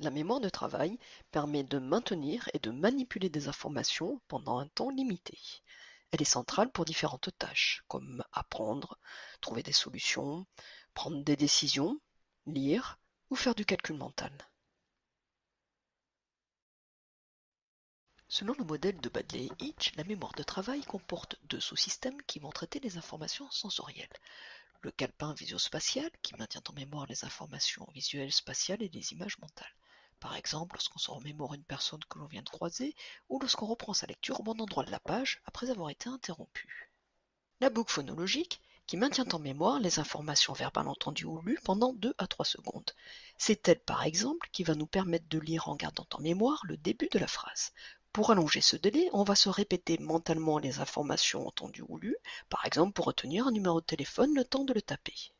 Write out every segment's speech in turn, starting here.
La mémoire de travail permet de maintenir et de manipuler des informations pendant un temps limité. Elle est centrale pour différentes tâches, comme apprendre, trouver des solutions, prendre des décisions, lire ou faire du calcul mental. Selon le modèle de Badley et Hitch, la mémoire de travail comporte deux sous-systèmes qui vont traiter les informations sensorielles. Le calepin visuospatial, qui maintient en mémoire les informations visuelles, spatiales et les images mentales. Par exemple, lorsqu'on se remémore une personne que l'on vient de croiser, ou lorsqu'on reprend sa lecture au bon endroit de la page après avoir été interrompu. La boucle phonologique, qui maintient en mémoire les informations verbales entendues ou lues pendant 2 à 3 secondes. C'est elle, par exemple, qui va nous permettre de lire en gardant en mémoire le début de la phrase. Pour allonger ce délai, on va se répéter mentalement les informations entendues ou lues, par exemple pour retenir un numéro de téléphone le temps de le taper.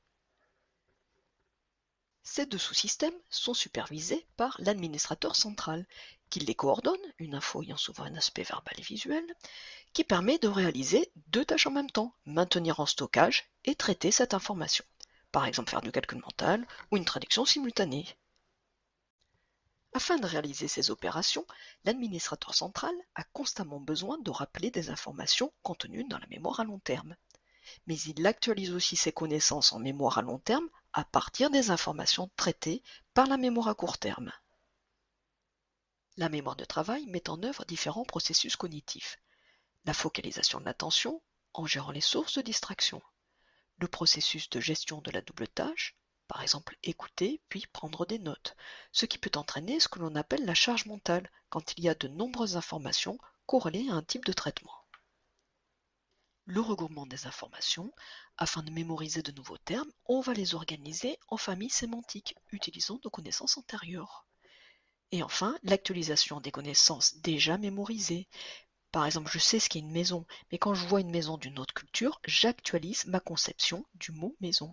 Ces deux sous-systèmes sont supervisés par l'administrateur central, qui les coordonne, une info ayant souvent un aspect verbal et visuel, qui permet de réaliser deux tâches en même temps, maintenir en stockage et traiter cette information. Par exemple faire du calcul mental ou une traduction simultanée. Afin de réaliser ces opérations, l'administrateur central a constamment besoin de rappeler des informations contenues dans la mémoire à long terme. Mais il actualise aussi ses connaissances en mémoire à long terme à partir des informations traitées par la mémoire à court terme. La mémoire de travail met en œuvre différents processus cognitifs. La focalisation de l'attention en gérant les sources de distraction. Le processus de gestion de la double tâche par exemple écouter puis prendre des notes, ce qui peut entraîner ce que l'on appelle la charge mentale quand il y a de nombreuses informations corrélées à un type de traitement. Le regroupement des informations, afin de mémoriser de nouveaux termes, on va les organiser en familles sémantiques, utilisant nos connaissances antérieures. Et enfin, l'actualisation des connaissances déjà mémorisées. Par exemple, je sais ce qu'est une maison, mais quand je vois une maison d'une autre culture, j'actualise ma conception du mot maison.